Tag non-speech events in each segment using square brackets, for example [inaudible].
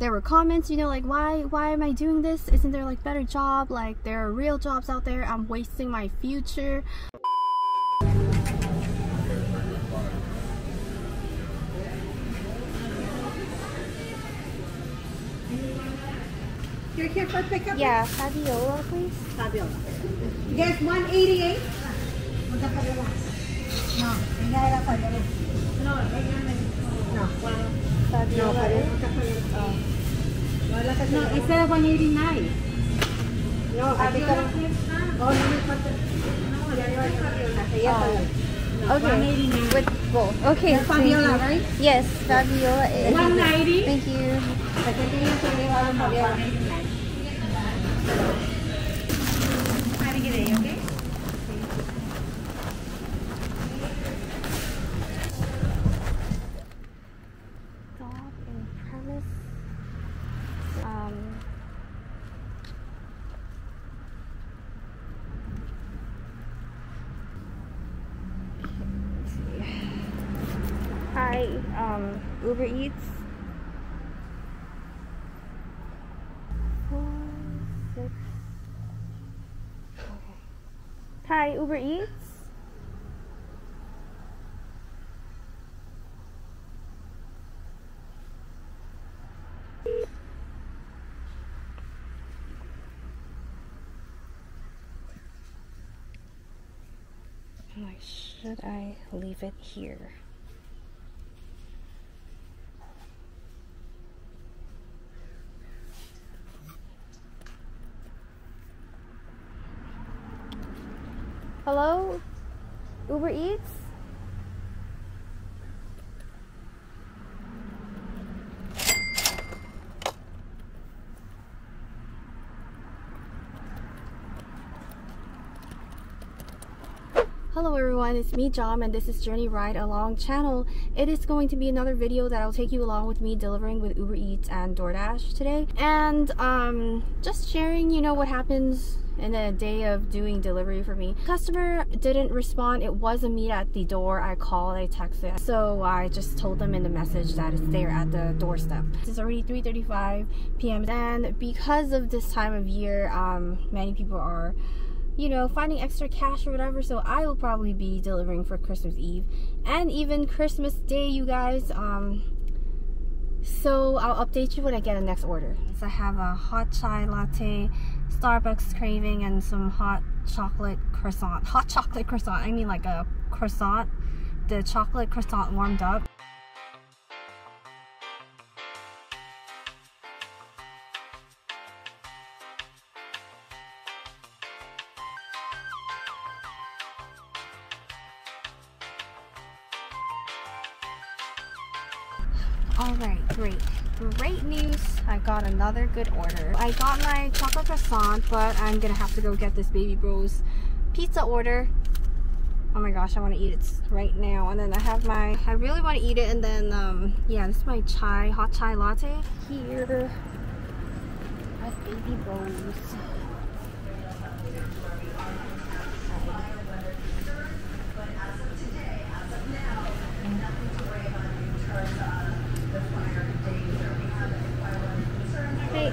there were comments, you know, like why why am I doing this? Isn't there like better job? Like there are real jobs out there. I'm wasting my future. You're here for pickup? Yeah, Fabiola, please. Fabiola. Yes, 188. Magkapalala. No, hindi na pala. No, no. Fabiola. Eh? Ka No, it's a 189. No, ate ka. Oh, no, Oh. Okay, with both. Okay, That's Fabiola, right? Yes, Fabiola is. 190. Thank you. Job in premise. Um. let's see. Hi, um, Uber Eats. Hi, Uber Eats. I'm should I leave it here? Hello? Uber Eats? Hello everyone, it's me Jom and this is Journey Ride Along channel. It is going to be another video that I'll take you along with me delivering with Uber Eats and DoorDash today. And um, just sharing, you know, what happens in a day of doing delivery for me. Customer didn't respond. It wasn't me at the door. I called, I texted. So I just told them in the message that it's there at the doorstep. It's already 3.35 p.m. And because of this time of year, um, many people are you know, finding extra cash or whatever. So I will probably be delivering for Christmas Eve and even Christmas Day, you guys. Um, so I'll update you when I get a next order. So I have a hot chai latte, Starbucks craving, and some hot chocolate croissant. [laughs] Hot chocolate croissant. I mean like a croissant. The chocolate croissant warmed up. Another good order. I got my chocolate croissant, but I'm gonna have to go get this Baby Bros pizza order. Oh my gosh, I want to eat it right now. And then I have my, I really want to eat it. And then, um, yeah, this is my chai, hot chai latte here at Baby Bros.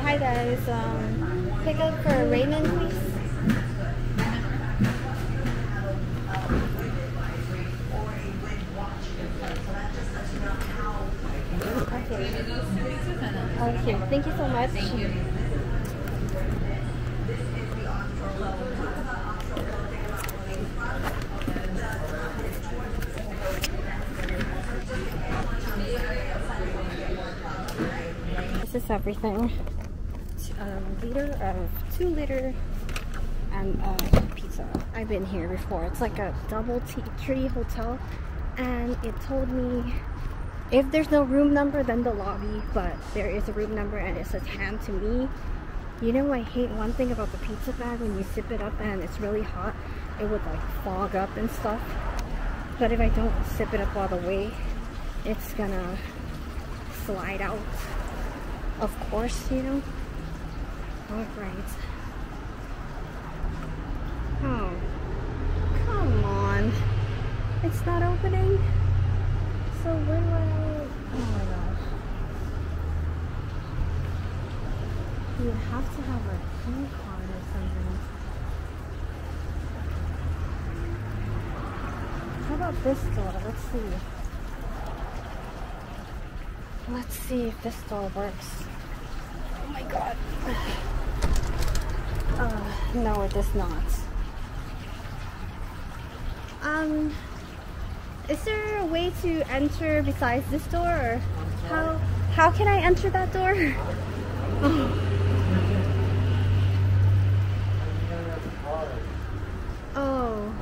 Hi guys. Um, pick up for Raymond, please. Okay. Okay. Thank you so much. This is everything. Liter of two liter and uh, pizza. I've been here before. It's like a double tree hotel, and it told me if there's no room number, then the lobby. But there is a room number, and it says hand to me. You know, I hate one thing about the pizza bag when you sip it up and it's really hot. It would like fog up and stuff. But if I don't sip it up all the way, it's gonna slide out. Of course, you know. Alright. Oh. Come on. It's not opening. So where do I... Oh my gosh. You have to have a key card or something. How about this door? Let's see. Let's see if this door works. Oh my god. Uh, no, it is not. Um, is there a way to enter besides this door, or how how can I enter that door? [laughs] Oh,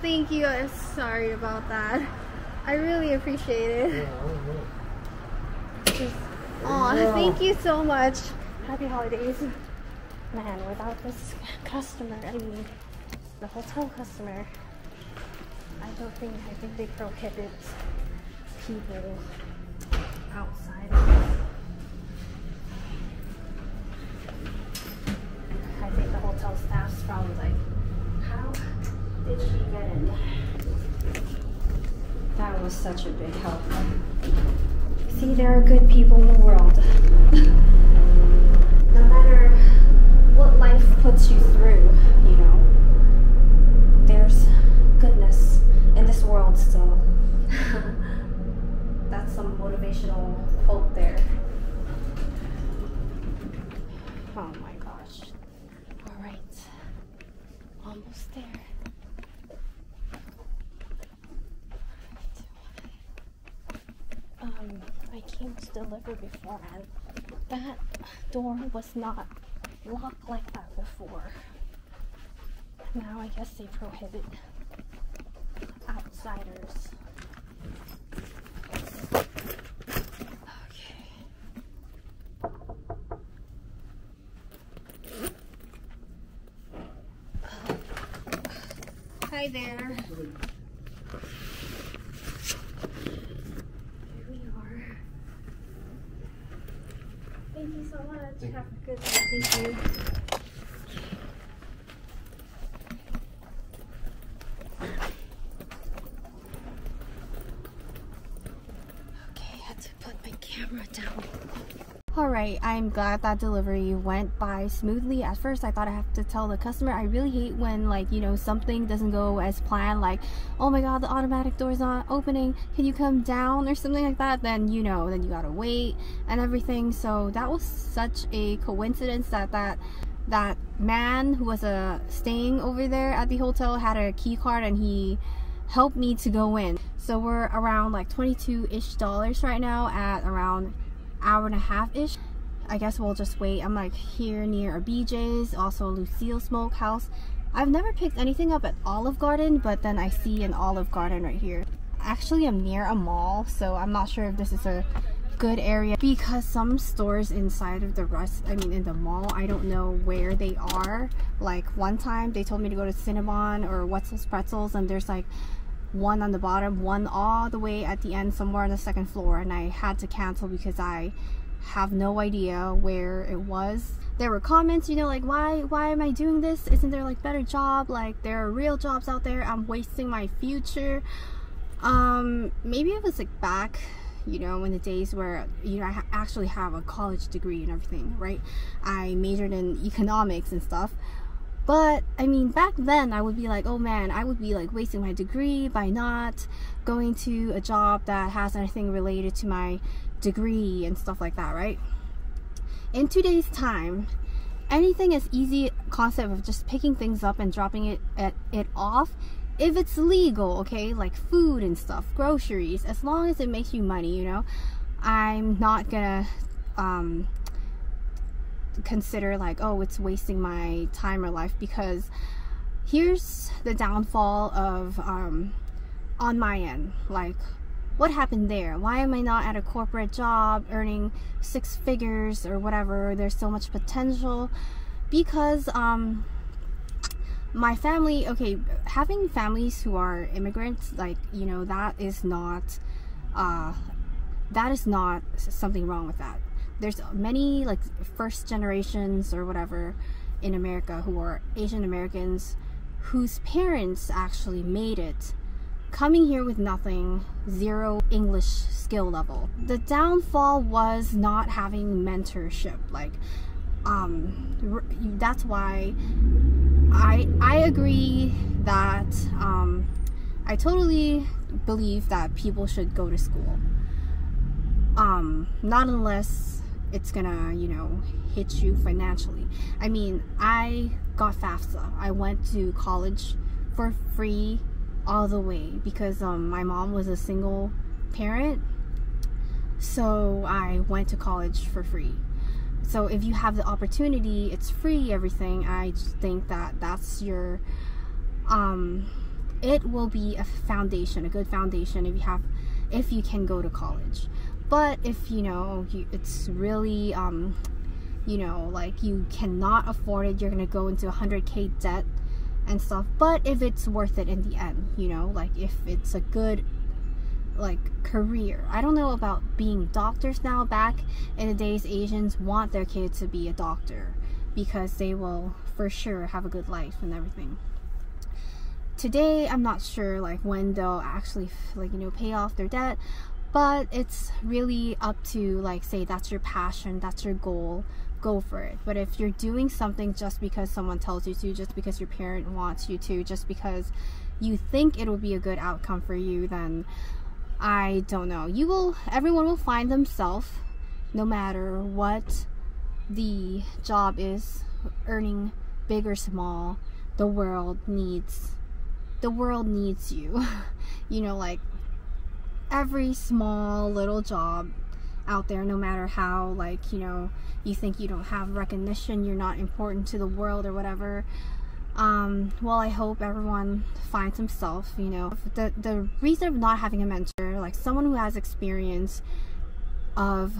thank you. I'm sorry about that. I really appreciate it. Oh, thank you so much. Happy holidays. Man, without this customer, I mean, the hotel customer, I don't think, I think they prohibit people outside of. I think the hotel staff's probably like, how did she get in? That was such a big help. See, there are good people in the world. [laughs] life puts you through, you know, there's goodness in this world still. [laughs] That's some motivational quote there. Oh my gosh. All right. Almost there. Um, I came to deliver before and that door was not locked like that before. Now I guess they prohibit outsiders. Okay. Hi there. Here we are. Thank you so much. Have a good day. Thank you. Okay, I had to put my camera down. Alright, I'm glad that delivery went by smoothly. At first, I thought I have to tell the customer. I really hate when, like, you know, something doesn't go as planned. Like, oh my god, the automatic door's not opening. Can you come down or something like that? Then, you know, then you gotta wait and everything. So that was such a coincidence that that that man who was uh, staying over there at the hotel had a key card and he helped me to go in. So we're around like 22-ish dollars right now at around hour and a half ish. I guess we'll just wait. I'm like here near a BJ's, also a Lucille Smokehouse. I've never picked anything up at Olive Garden, but then I see an Olive Garden right here. Actually, I'm near a mall, so I'm not sure if this is a good area because some stores inside of the rest I mean in the mall I don't know where they are. Like one time they told me to go to Cinnabon or Wetzel's Pretzels and there's like one on the bottom one all the way at the end somewhere on the second floor and I had to cancel because I have no idea where it was. There were comments you know like why why am I doing this? Isn't there like better job? Like there are real jobs out there. I'm wasting my future. Um maybe it was like back you know in the days where you know I ha actually have a college degree and everything right? I majored in economics and stuff. But I mean back then I would be like oh man I would be like wasting my degree by not going to a job that has anything related to my degree and stuff like that right? In today's time anything is easy concept of just picking things up and dropping it it off if it's legal okay like food and stuff groceries as long as it makes you money you know i'm not gonna um consider like oh it's wasting my time or life because here's the downfall of um on my end. Like what happened there? Why am i not at a corporate job earning six figures or whatever? There's so much potential because um my family okay having families who are immigrants like you know that is not uh that is not something wrong with that. There's many like first generations or whatever in america who are asian americans whose parents actually made it. Coming here with nothing zero english skill level. The downfall was not having mentorship like um, that's why I I agree that um, I totally believe that people should go to school. Um, not unless it's gonna, you know, hit you financially. I mean, I got FAFSA. I went to college for free all the way because um, my mom was a single parent. So I went to college for free. So if you have the opportunity, it's free, everything. I just think that that's your, um, it will be a foundation, a good foundation if you have, if you can go to college. But if you know, you, it's really, um, you know, like you cannot afford it, you're gonna go into 100k debt and stuff. But if it's worth it in the end, you know, like if it's a good like career. I don't know about being doctors now. Back in the days, Asians want their kids to be a doctor because they will for sure have a good life and everything. Today, I'm not sure like when they'll actually like you know pay off their debt, but it's really up to like say that's your passion, that's your goal. Go for it. But if you're doing something just because someone tells you to, just because your parent wants you to, just because you think it will be a good outcome for you, then I don't know. You will, everyone will find themselves no matter what the job is, earning big or small, the world needs, the world needs you. [laughs] you know, like every small little job out there, no matter how, like, you know, you think you don't have recognition, you're not important to the world or whatever um, well I hope everyone finds himself you know. The the reason of not having a mentor like someone who has experience of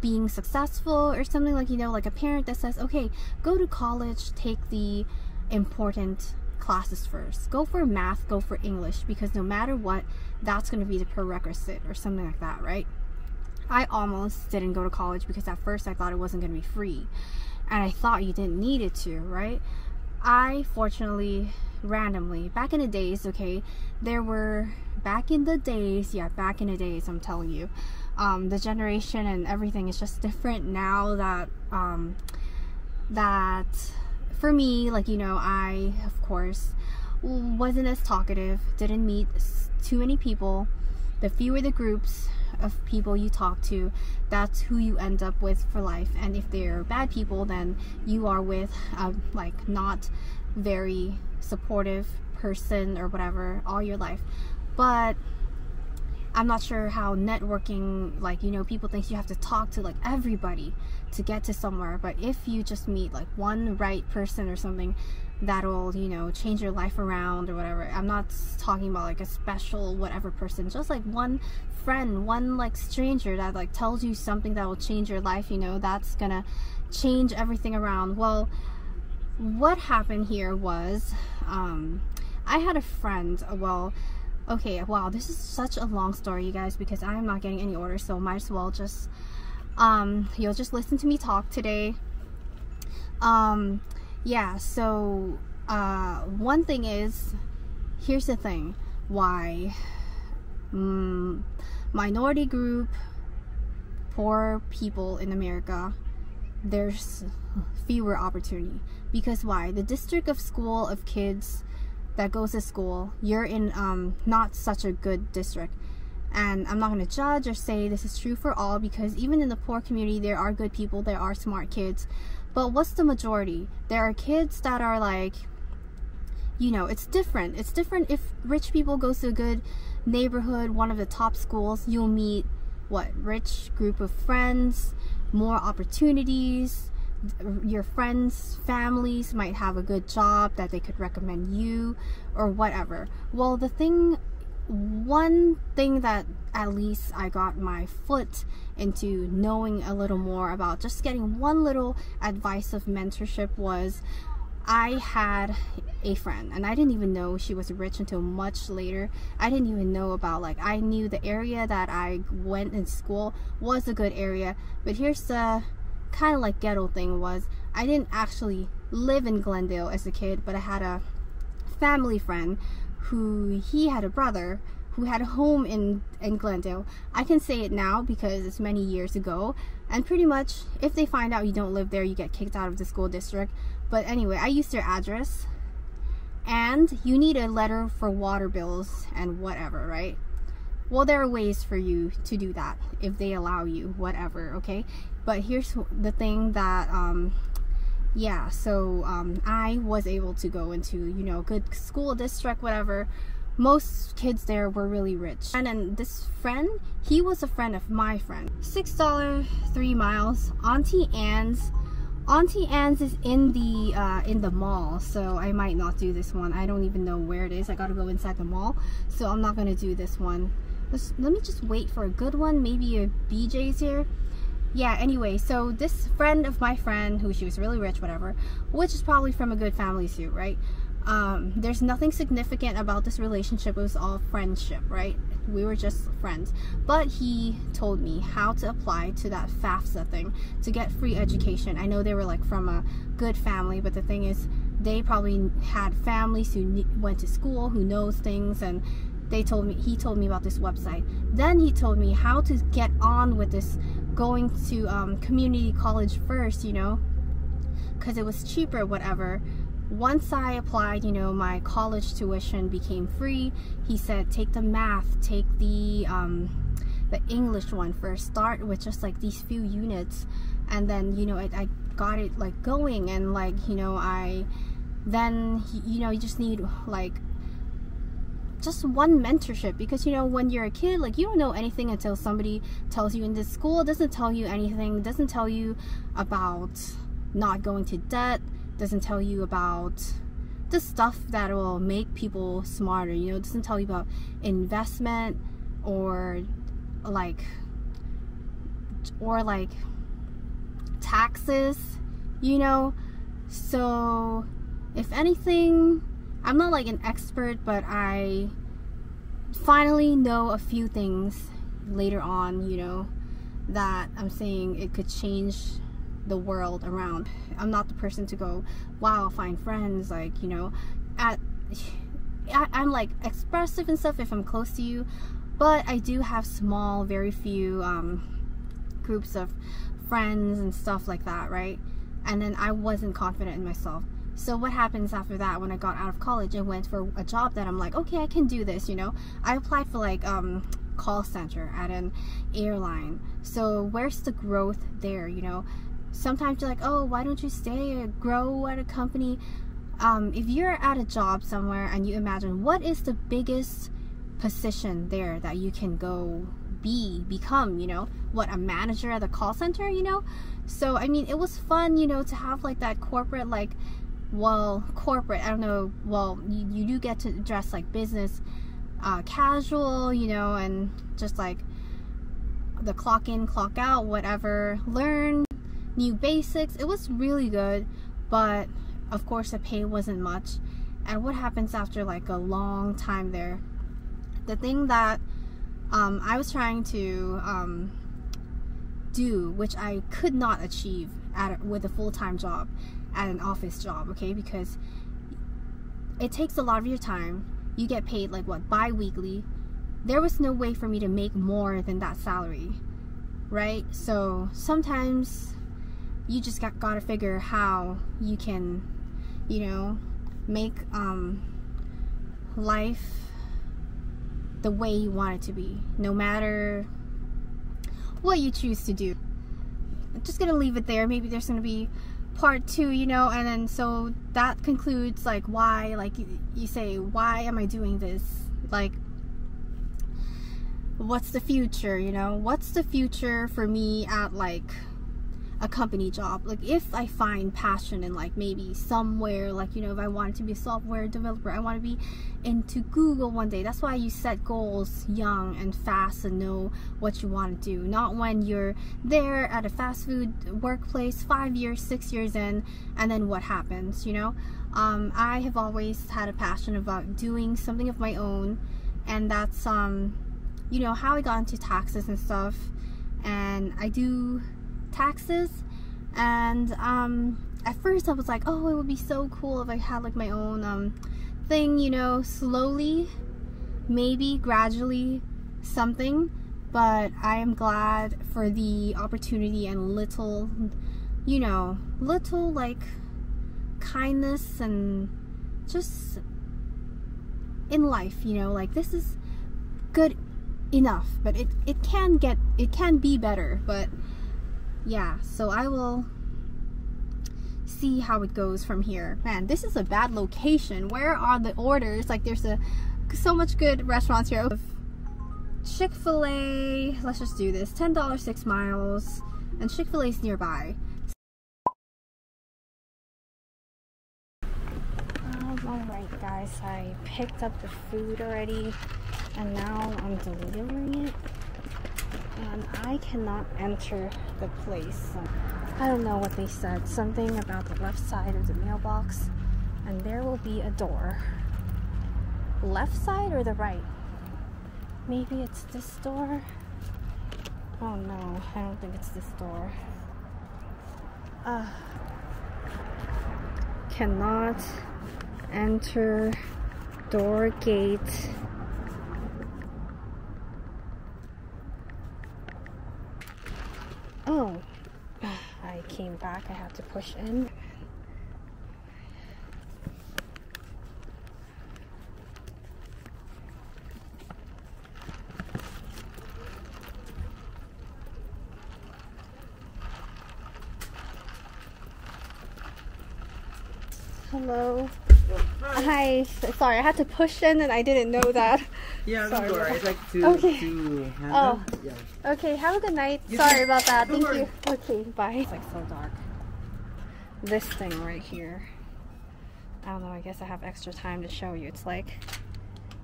being successful or something like you know like a parent that says okay go to college take the important classes first. Go for math go for English because no matter what that's going to be the prerequisite or something like that right? I almost didn't go to college because at first I thought it wasn't going to be free and I thought you didn't need it to right I fortunately randomly back in the days okay there were back in the days yeah back in the days I'm telling you um, the generation and everything is just different now that um, that for me like you know I of course wasn't as talkative didn't meet too many people the fewer the groups of people you talk to that's who you end up with for life. And if they're bad people then you are with a like not very supportive person or whatever all your life. But I'm not sure how networking like you know people think you have to talk to like everybody to get to somewhere. But if you just meet like one right person or something that'll you know change your life around or whatever. I'm not talking about like a special whatever person just like one friend one like stranger that like tells you something that will change your life you know that's gonna change everything around. Well what happened here was um i had a friend well okay wow this is such a long story you guys because i'm not getting any orders so might as well just um you'll just listen to me talk today. Um yeah so uh one thing is here's the thing why mm, minority group poor people in America there's fewer opportunity. Because why? The district of school of kids that goes to school you're in um, not such a good district. And I'm not going to judge or say this is true for all because even in the poor community there are good people there are smart kids. But what's the majority? There are kids that are like you know it's different. It's different if rich people go to a good neighborhood one of the top schools you'll meet what rich group of friends more opportunities. Your friends families might have a good job that they could recommend you or whatever. Well the thing one thing that at least I got my foot into knowing a little more about just getting one little advice of mentorship was I had a friend and I didn't even know she was rich until much later. I didn't even know about like I knew the area that I went in school was a good area but here's the kind of like ghetto thing was I didn't actually live in Glendale as a kid but I had a family friend who he had a brother who had a home in, in Glendale. I can say it now because it's many years ago and pretty much if they find out you don't live there you get kicked out of the school district. But anyway i used their address. And you need a letter for water bills and whatever right? Well there are ways for you to do that if they allow you whatever okay? But here's the thing that um yeah so um i was able to go into you know good school district whatever most kids there were really rich. And then this friend he was a friend of my friend. Six dollar three miles. Auntie anne's auntie anne's is in the uh, in the mall so i might not do this one. I don't even know where it is. I gotta go inside the mall so i'm not gonna do this one. Let's, let me just wait for a good one. Maybe a bj's here. Yeah anyway so this friend of my friend who she was really rich whatever which is probably from a good family too right um, there's nothing significant about this relationship. It was all friendship right? We were just friends. But he told me how to apply to that FAFSA thing to get free education. I know they were like from a good family but the thing is they probably had families who went to school who knows things and they told me he told me about this website. Then he told me how to get on with this going to um, community college first you know because it was cheaper whatever once I applied, you know, my college tuition became free. He said, take the math, take the um, the English one first. Start with just like these few units, and then you know, I, I got it like going, and like you know, I then you know, you just need like just one mentorship because you know when you're a kid like you don't know anything until somebody tells you in this school doesn't tell you anything doesn't tell you about not going to debt doesn't tell you about the stuff that will make people smarter you know it doesn't tell you about investment or like or like taxes you know? So if anything I'm not like an expert but I finally know a few things later on you know that I'm saying it could change the world around. I'm not the person to go, wow, find friends, like, you know, at I, I'm like expressive and stuff if I'm close to you, but I do have small, very few um, groups of friends and stuff like that, right? And then I wasn't confident in myself. So what happens after that when I got out of college and went for a job that I'm like, okay, I can do this, you know? I applied for like um call center at an airline. So where's the growth there, you know? Sometimes you're like, oh, why don't you stay or grow at a company? Um, if you're at a job somewhere and you imagine what is the biggest position there that you can go be, become, you know, what a manager at a call center, you know? So, I mean, it was fun, you know, to have like that corporate, like, well, corporate, I don't know, well, you, you do get to dress like business uh, casual, you know, and just like the clock in, clock out, whatever. Learn new basics. It was really good, but of course the pay wasn't much. And what happens after like a long time there? The thing that um, I was trying to um, do, which I could not achieve at with a full-time job, at an office job, okay? Because it takes a lot of your time. You get paid like what bi-weekly. There was no way for me to make more than that salary, right? So sometimes you just got gotta figure how you can you know make um life the way you want it to be no matter what you choose to do. I'm just gonna leave it there. Maybe there's gonna be part two you know and then so that concludes like why like you, you say why am I doing this? Like what's the future you know? What's the future for me at like a company job. Like if i find passion in like maybe somewhere like you know if i wanted to be a software developer i want to be into google one day. That's why you set goals young and fast and know what you want to do. Not when you're there at a fast food workplace five years six years in and then what happens you know? Um, i have always had a passion about doing something of my own and that's um you know how i got into taxes and stuff. And i do taxes. And um, at first I was like oh it would be so cool if I had like my own um, thing you know slowly maybe gradually something. But I am glad for the opportunity and little, you know, little like kindness and just in life, you know, like this is good enough, but it, it can get, it can be better, but yeah, so I will see how it goes from here. Man, this is a bad location. Where are the orders? Like there's a so much good restaurants here. Chick-fil-A, let's just do this. $10 six miles and Chick-fil-A is nearby. Alright guys, I picked up the food already and now I'm delivering it and I cannot enter the place. I don't know what they said. Something about the left side of the mailbox and there will be a door. Left side or the right? Maybe it's this door? Oh no, I don't think it's this door. Uh, cannot enter door gate Oh, I came back. I had to push in. Hello. Hi. Sorry, I had to push in and I didn't know that. Yeah, Sorry don't worry. I'd like to, Okay. to handle. Oh. Yeah. Okay, have a good night. You Sorry about that. Thank worry. you. Okay, bye. It's like so dark. This thing right here. I don't know, I guess I have extra time to show you. It's like,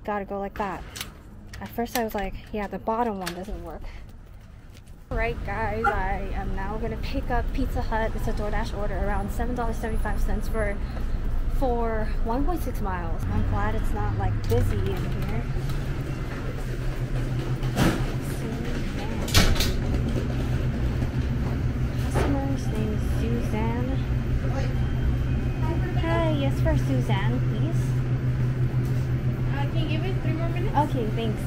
gotta go like that. At first I was like, yeah, the bottom one doesn't work. Alright guys, I am now gonna pick up Pizza Hut. It's a DoorDash order around $7.75 for for 1.6 miles. I'm glad it's not like busy in here. For Suzanne, please. Uh, can you give it three more minutes? Okay, thanks.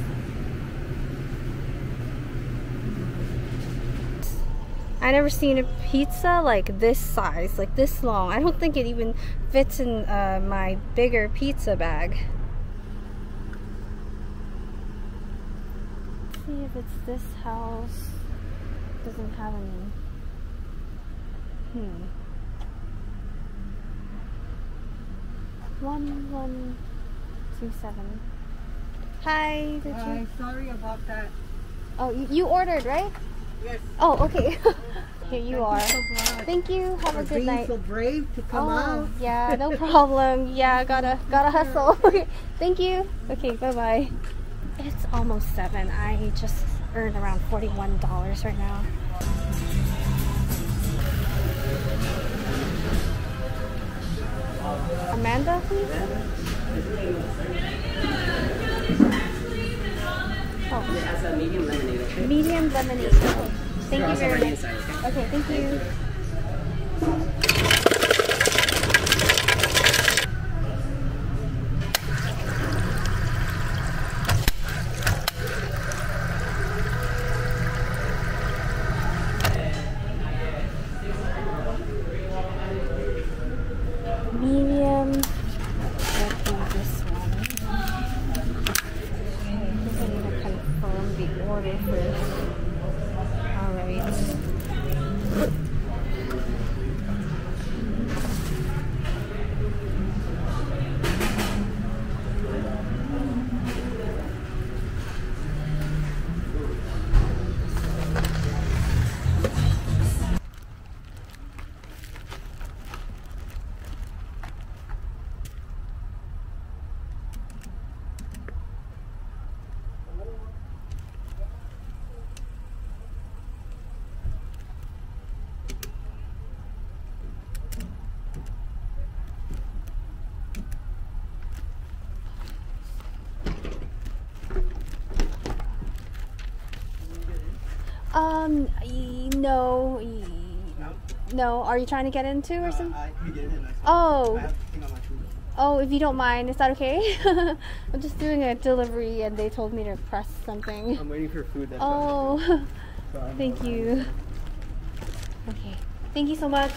I never seen a pizza like this size, like this long. I don't think it even fits in uh, my bigger pizza bag. see if it's this house. Doesn't have any. Hmm. One one two seven. Hi, did you? sorry about that. Oh, you, you ordered, right? Yes. Oh, okay. [laughs] Here you are. so much Thank you. Have a good being night. so brave to come oh, out. yeah, no [laughs] problem. Yeah, gotta gotta hustle. [laughs] Thank you. Okay, bye bye. It's almost seven. I just earned around forty-one dollars right now. Amanda, please. Oh, medium lemonade, okay? medium lemonade. Thank you very much. okay? Okay, thank you. Medium. Let's do this one. Okay, I think I need to confirm the order first. Alright. Um, no, No? no. Are you trying to get into or something? I, you get in. I Oh, have to think on my shoes. Oh, if you don't mind, is that okay? [laughs] I'm just doing a delivery and they told me to press something. I'm waiting for food. That's Oh, [laughs] So thank you. Okay, thank you so much.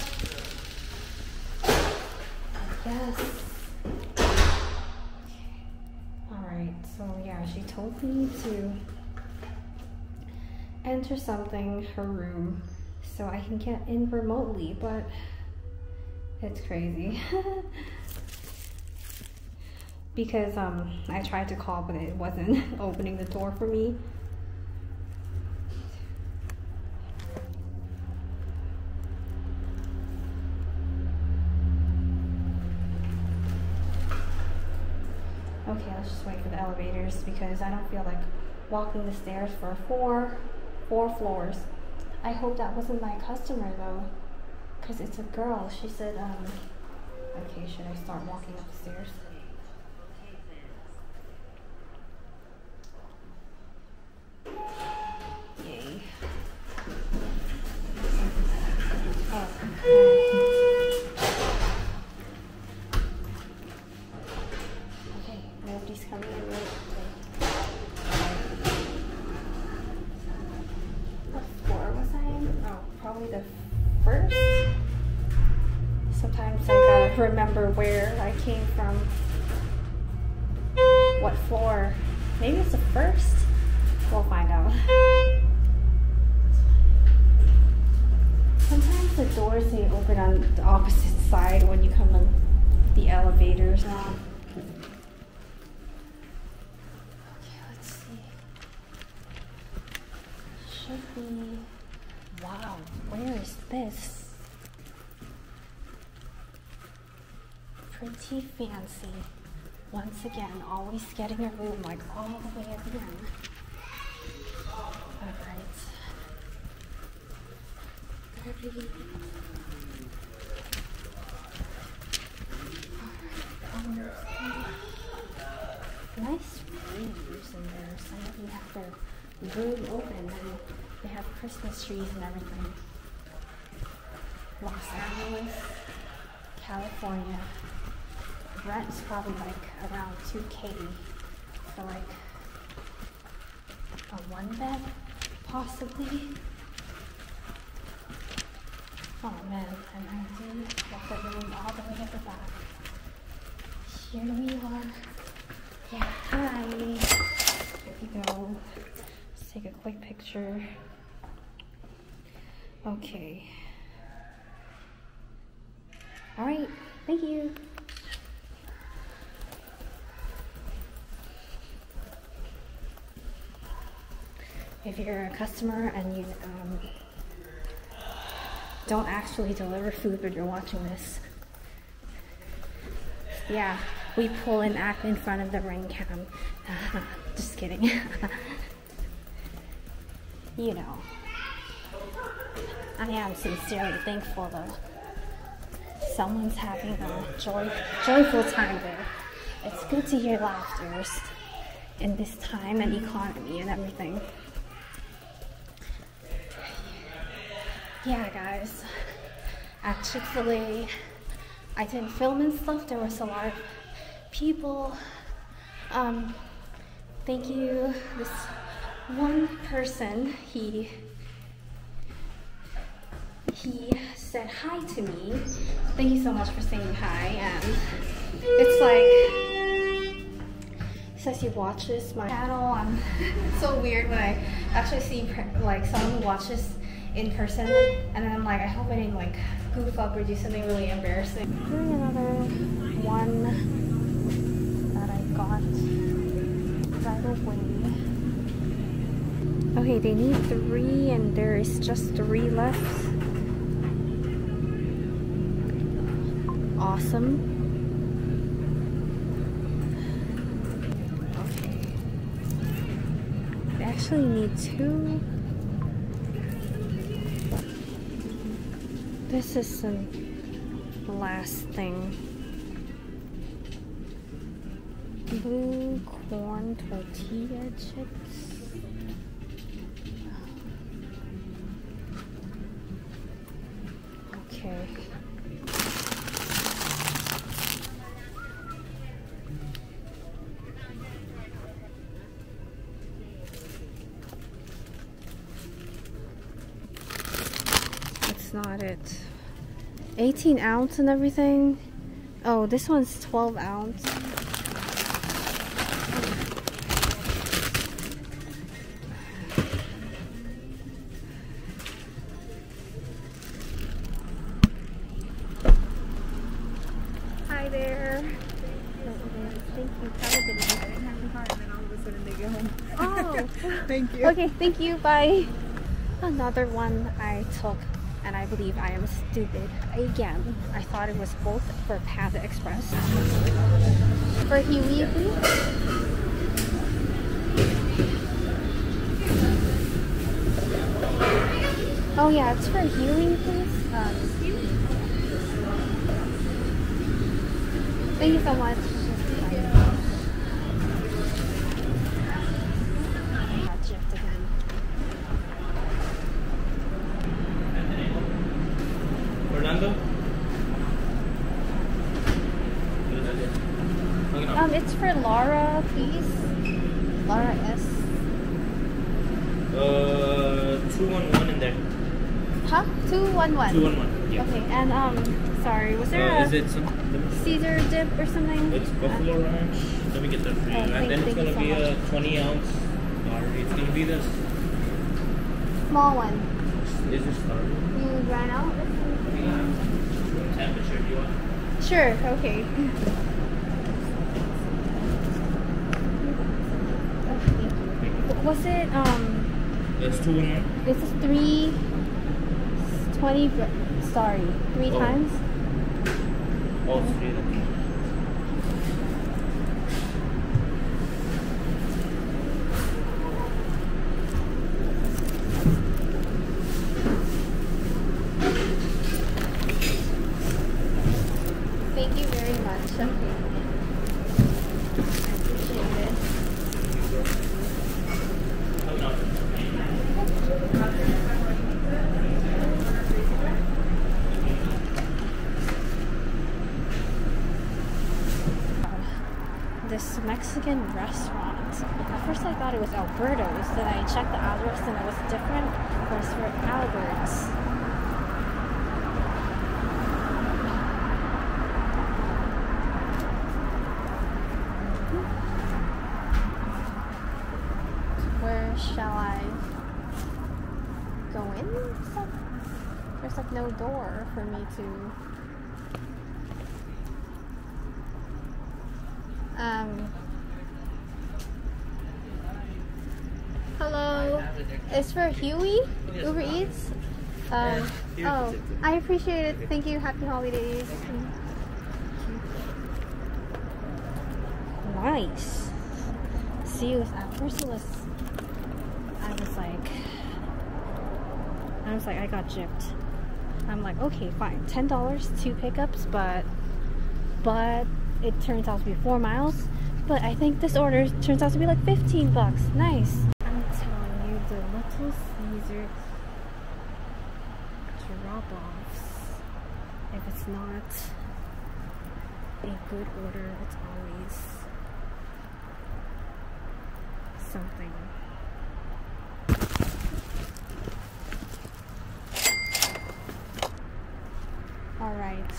Yes. Alright, so yeah, she told me to enter something, her room, so I can get in remotely, but it's crazy. [laughs] because um I tried to call but it wasn't [laughs] opening the door for me. Okay, let's just wait for the elevators because I don't feel like walking the stairs for four four floors. I hope that wasn't my customer though. Cause it's a girl. She said, um okay, should I start walking upstairs? Should be. Wow, where is this? Pretty fancy. Once again, always getting a room like all the way at the end. Alright. Nice rooms in there. Some of them have their room open and they have Christmas trees and everything. Los Angeles, California. Rent's probably like around 2K for like a one bed, possibly. Oh man, and I did get the room all the way at the back. Here we are. Yeah, hi. Here we go. Take a quick picture. Okay. All right. Thank you. If you're a customer and you um, don't actually deliver food, but you're watching this, yeah, we pull an act in front of the ring cam. [laughs] Just kidding. [laughs] you know. I am sincerely thankful that Someone's having a joy, joyful time there. It's good to hear laughters in this time and economy and everything. Yeah, guys. At Chick fil A, I didn't film and stuff. There was a lot of people. Um, thank you. This one person, he he said hi to me. Thank you so much for saying hi. And it's like he says he watches my channel. It's [laughs] so weird when I actually see like someone who watches in person, and then I'm like, I hope I didn't like goof up or do something really embarrassing. Doing another one that I got right away. Okay, they need three, and there is just three left. Awesome. Okay. They actually need two. This is the last thing. Blue corn tortilla chips. 18 ounce and everything. Oh, this one's 12 ounce. Hi there. Thank you. Oh. Have a good night. Oh. Thank you. Okay, thank you. Bye. Another one I took, I believe I am stupid again. I thought it was both for Panda Express. For Huey, please. Oh yeah, it's for Huey, please. Um, thank you so much. Got gypped again. Fernando? Um, it's for Laura, please. Laura S. Uh, 211 in there. Huh? Two one one. 211, yeah. Okay, and um, sorry, was there Uh, a is it some, let me see. Caesar dip or something? It's Buffalo Ranch. Let me get that for you. And thank- then it's gonna so be much. a 20 ounce. Or it's gonna be this. Uh, small one. Is this started? You ran out. Room temperature. Do you want? Sure. Okay. Was it um? It's 211. This is three. Twenty. Sorry, three Oh. times. All three of them. Thank you very much. Okay. I appreciate it. Oh, no. this Mexican restaurant. At first I thought it was Alberto's, then I checked the address and it was different. Was for Albert's. Where shall I go in? There's like no door for me to Um. Hello. It's for Huey. Uber Eats. Um. Oh, I appreciate it. Thank you. Happy holidays. Nice. See, at first it was. I was like. I was like, I got gypped. I'm like, okay, fine, ten dollars, two pickups, but, but it turns out to be four miles. But I think this order turns out to be like 15 bucks. Nice. I'm telling you, the Little drop offs, if it's not a good order, it's always something. Alright.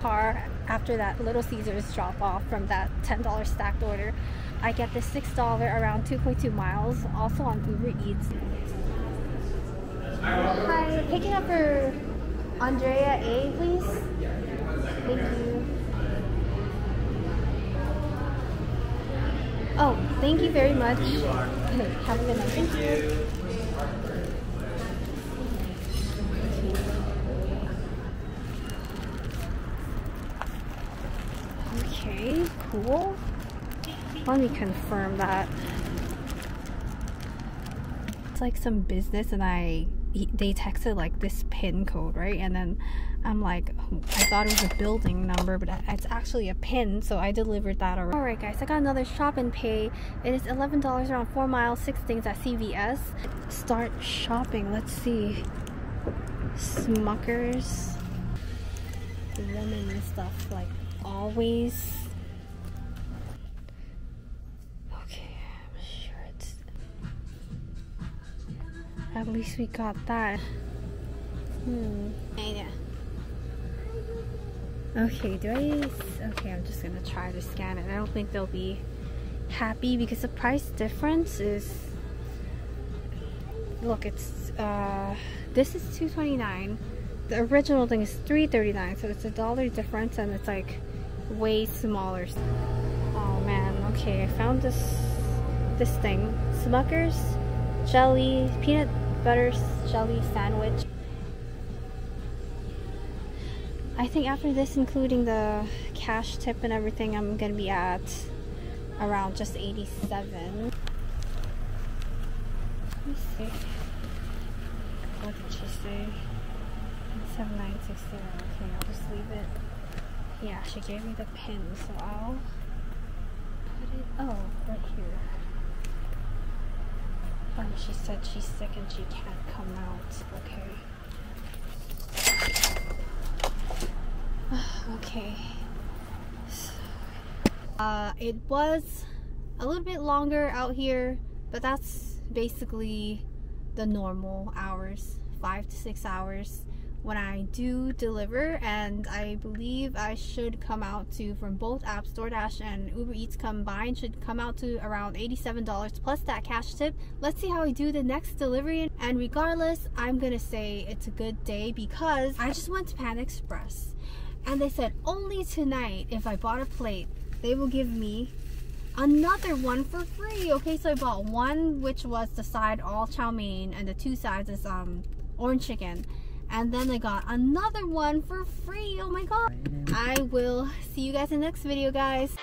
Car after that Little Caesars drop off from that $10 stacked order. I get this $6 around 2.2 miles, also on Uber Eats. Hi, picking up for Andrea A, please. Thank you. Oh, thank you very much. [laughs] Have a good night. Thank you. Okay, cool. Let me confirm that. It's like some business, and I they texted like this pin code, right? And then I'm like, I thought it was a building number, but it's actually a pin, so I delivered that already. All right, guys, I got another shop and pay. It is eleven dollars around four miles, six things at CVS. Start shopping. Let's see. Smuckers, women and stuff like always. At least we got that. Hmm. Yeah. Okay, do I... Okay, I'm just gonna try to scan it. I don't think they'll be happy because the price difference is... Look, it's... uh This is 229 The original thing is 339 so it's a dollar difference and it's like way smaller. Oh man, okay, I found this this thing. Smucker's jelly, peanut butter jelly sandwich. I think after this, including the cash tip and everything, I'm gonna be at around just 87. Let me see. What did she say? 7960. Okay, I'll just leave it. Yeah, she gave me the pin, so I'll put it. Oh, right here. Oh, she said she's sick and she can't come out. Okay. [sighs] okay. Uh, it was a little bit longer out here, but that's basically the normal hours five to six hours when I do deliver and I believe I should come out to from both apps DoorDash and Uber Eats combined should come out to around $87 plus that cash tip. Let's see how I do the next delivery. And regardless I'm gonna say it's a good day because I just went to Panda Express and they said only tonight if I bought a plate they will give me another one for free. Okay so I bought one which was the side all chow mein and the two sides is um orange chicken and then I got another one for free. Oh my god. I will see you guys in the next video guys